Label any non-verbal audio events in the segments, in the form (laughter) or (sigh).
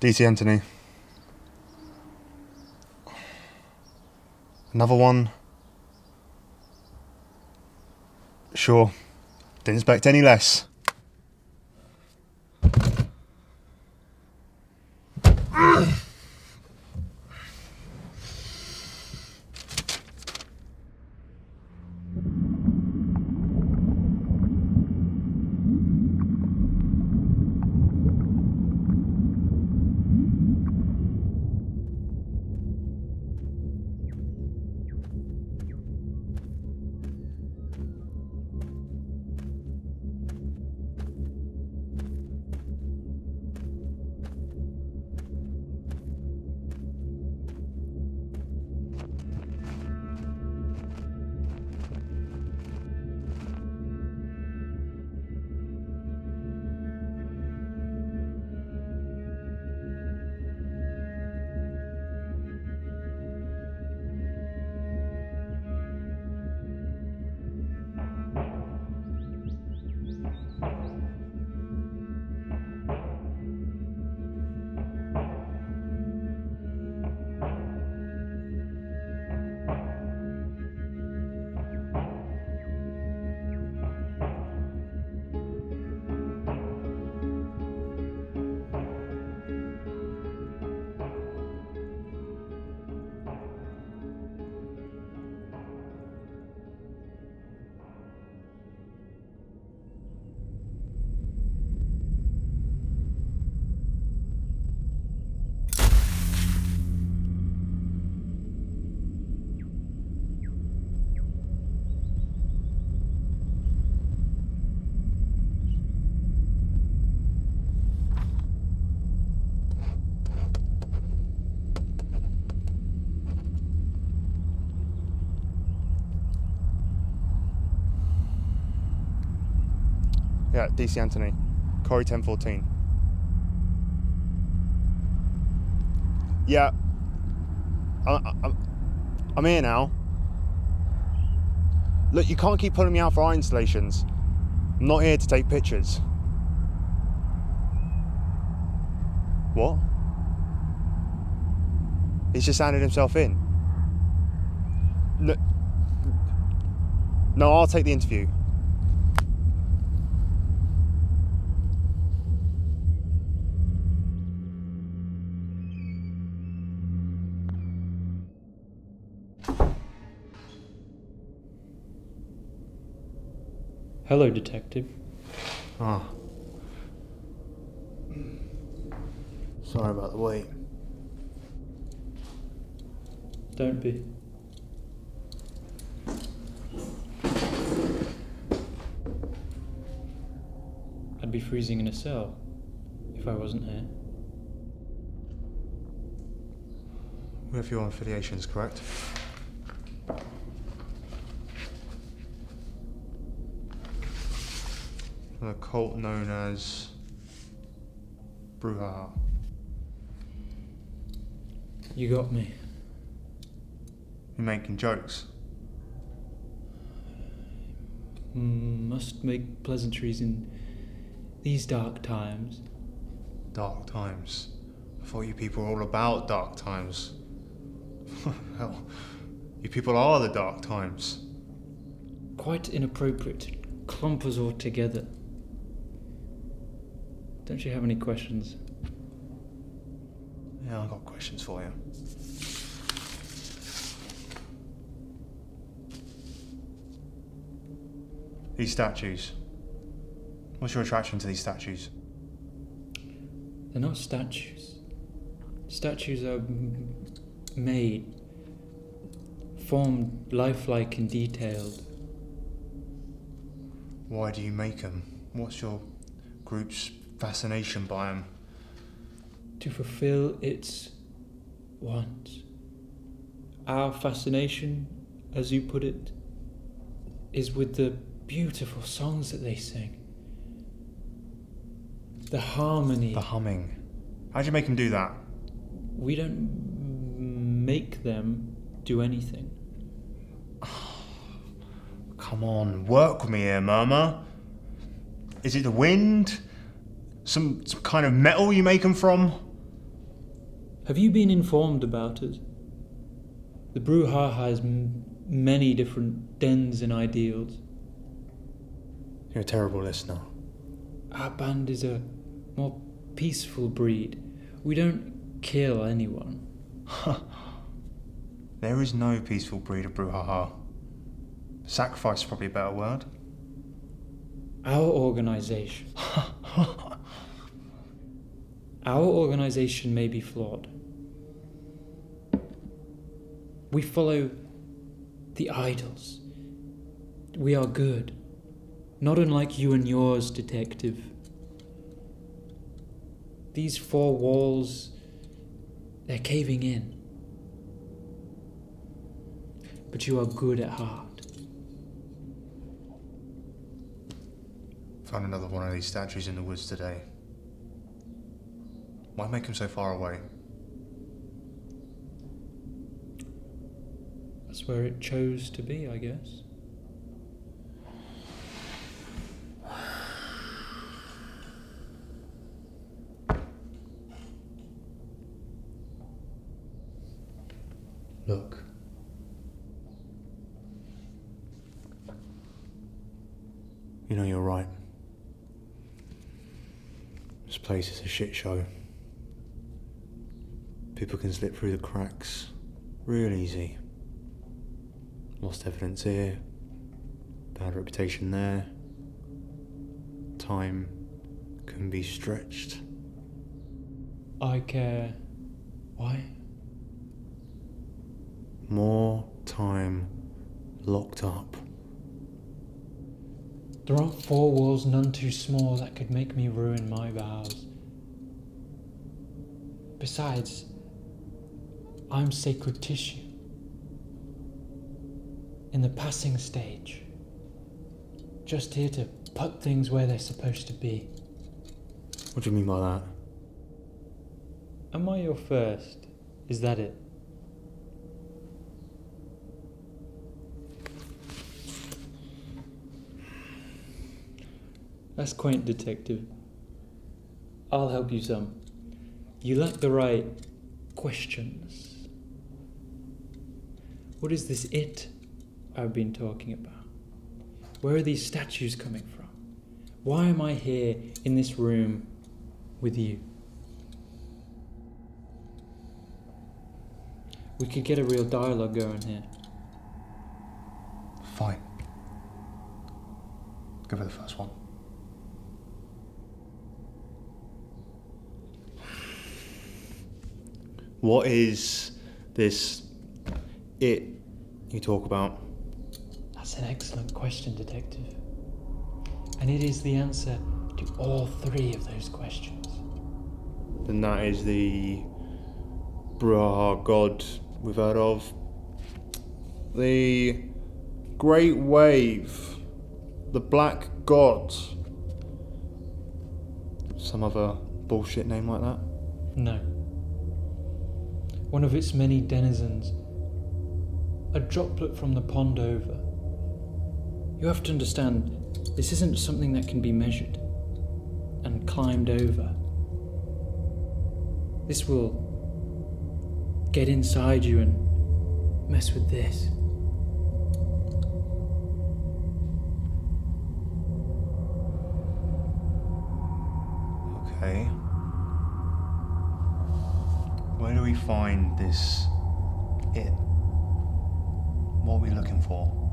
DC Anthony. Another one. Sure. Didn't expect any less. Yeah, DC Anthony. Corey 1014. Yeah. I, I, I'm here now. Look, you can't keep pulling me out for eye installations. I'm not here to take pictures. What? He's just handed himself in. No, no, I'll take the interview. Hello, detective. Ah. Sorry about the wait. Don't be. I'd be freezing in a cell if I wasn't here. We have your affiliations, correct? A cult known as Brouhaha. You got me. You're making jokes. Must make pleasantries in these dark times. Dark times. I thought you people were all about dark times. (laughs) Hell, you people are the dark times. Quite inappropriate to clump us all together. Don't you have any questions? Yeah, I've got questions for you. These statues. What's your attraction to these statues? They're not statues. Statues are made, formed lifelike and detailed. Why do you make them? What's your group's fascination by them? to fulfill its wants. Our fascination, as you put it, is with the beautiful songs that they sing. The harmony. The humming. How'd you make them do that? we don't make them, do anything. (sighs) Come on, work with me here, Murmur. Is it the wind? Some, some kind of metal you make them from? Have you been informed about it? The brouhaha has m- many different dens and ideals. You're a terrible listener. Our band is a more peaceful breed. We don't kill anyone. There is no peaceful breed of brouhaha. Sacrifice is probably a better word. Our organization. (laughs) Our organization may be flawed. We follow the idols. We are good. Not unlike you and yours, detective. These four walls, they're caving in. But you are good at heart. Found another one of these statues in the woods today. Why make him so far away? That's where it chose to be, I guess. Look. You know, you're right. This place is a shit show. People can slip through the cracks real easy. Lost evidence here, bad reputation there. Time can be stretched. I care. Why? More time locked up. There aren't four walls, none too small, that could make me ruin my vows. Besides, I'm sacred tissue. In the passing stage. Just here to put things where they're supposed to be. What do you mean by that? Am I your first? Is that it? That's quaint, detective. I'll help you some. You lack the right questions. What is this it I've been talking about? Where are these statues coming from? Why am I here in this room with you? We could get a real dialogue going here. Fine. Go for the first one. What is this it you talk about? That's an excellent question, Detective. And it is the answer to all three of those questions. Then that is the Brouhaha god we've heard of. The Great Wave. The Black God. Some other bullshit name like that? No. One of its many denizens. A droplet from the pond over. You have to understand, this isn't something that can be measured and climbed over. This will get inside you and mess with this. Okay. Where do we find this it? What are we looking for?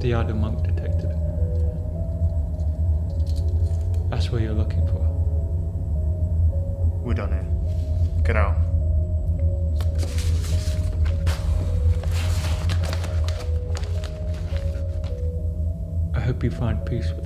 The Ada Monk detected. That's what you're looking for. We're done here. Get out. I hope you find peace with it.